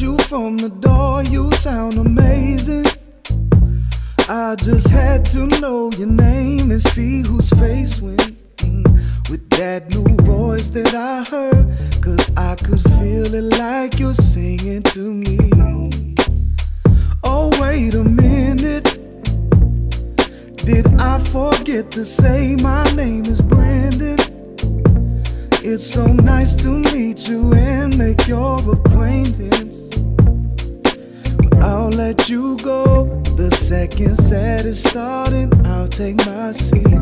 you from the door. You sound amazing. I just had to know your name and see whose face went with that new voice that I heard. Cause I could feel it like you're singing to me. Oh, wait a minute. Did I forget to say my name is Brandon? It's so nice to meet you let you go the second set is starting. I'll take my seat.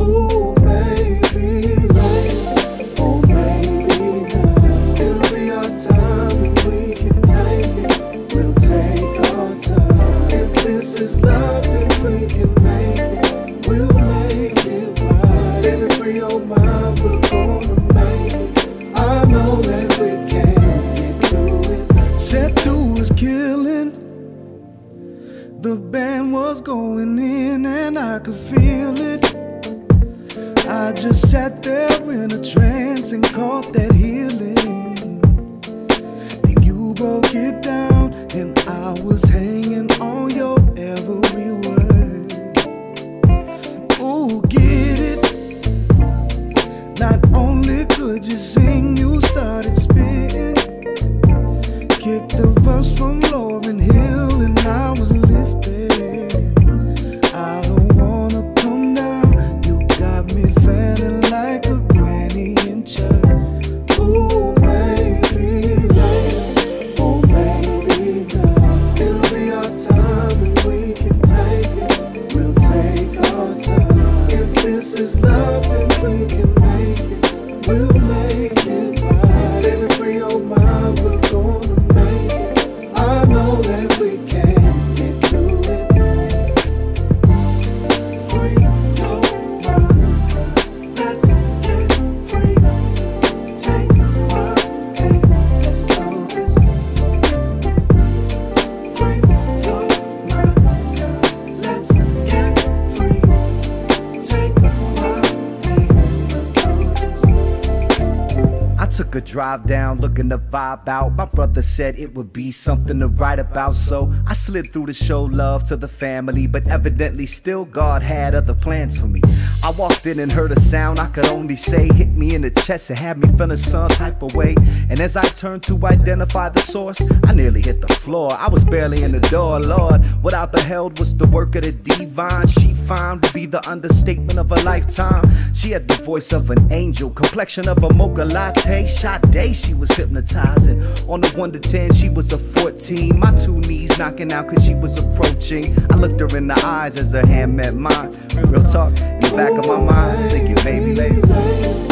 Ooh, maybe later. Oh, maybe now. It'll be our time and we can take it. We'll take our time. If this is love, then we can make it. We'll make it right. Every free old mind, we're gonna make it. I know that we can get through it. Set two is killing. Was going in and I could feel it. I just sat there in a trance and caught that healing. Then you broke it down and I was hanging on your every word. Ooh, get it? Not only could you sing, took a drive down looking to vibe out. My brother said it would be something to write about, so I slid through to show love to the family. But evidently, still, God had other plans for me. I walked in and heard a sound I could only say hit me in the chest and had me feeling some type of way. And as I turned to identify the source, I nearly hit the floor. I was barely in the door, Lord. What I beheld was the work of the divine. She found to be the understatement of a lifetime. She had the voice of an angel, complexion of a mocha latte. Shot day, she was hypnotizing. On the 1 to 10, she was a 14. My two knees knocking out cause she was approaching. I looked her in the eyes as her hand met mine. Real talk, in the back of my mind, thinking maybe later.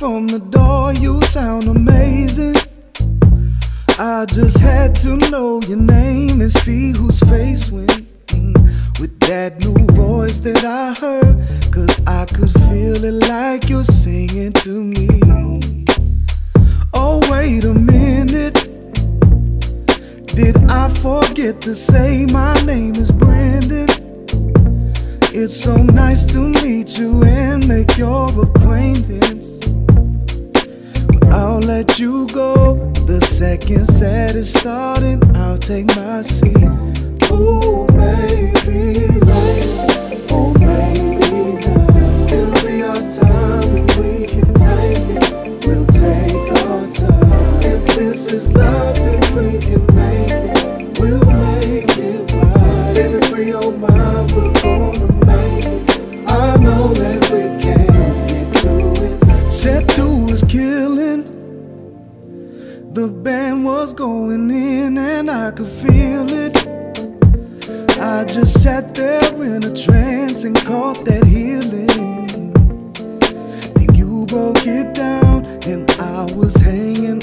from the door, you sound amazing. I just had to know your name and see whose face went with that new voice that I heard. Cause I could feel it like you're singing to me. Oh, wait a minute. Did I forget to say my name is Brandon? It's so nice to meet you and make your acquaintance. Let you go the second set is starting. I'll take my seat. Ooh, maybe later. Broke it down and I was hanging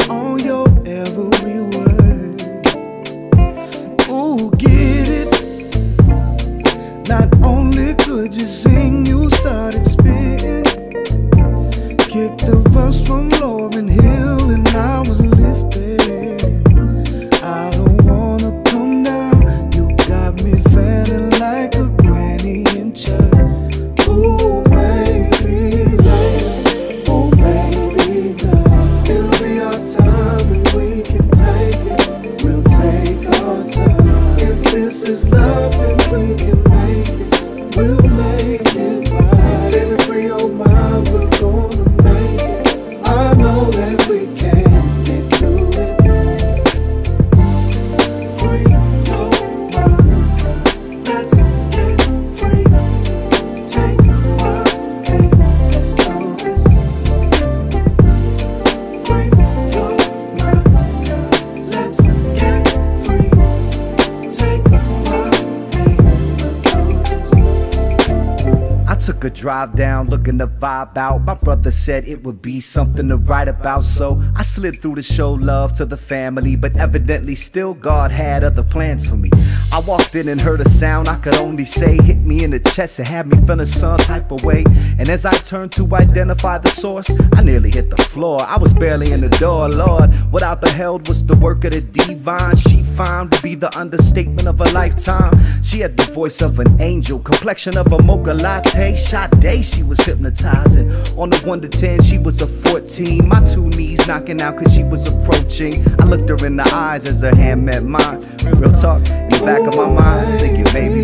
drive down looking to vibe out. My brother said it would be something to write about, so I slid through to show love to the family. But evidently, still, God had other plans for me. I walked in and heard a sound I could only say hit me in the chest and had me feeling some type of way. And as I turned to identify the source, I nearly hit the floor. I was barely in the door, Lord. What I beheld was the work of the divine. She found to be the understatement of a lifetime. She had the voice of an angel, complexion of a mocha latte. Day, she was hypnotizing. On the 1 to 10, she was a 14. My two knees knocking out cause she was approaching. I looked her in the eyes as her hand met mine. Real talk, in the back of my mind, thinking maybe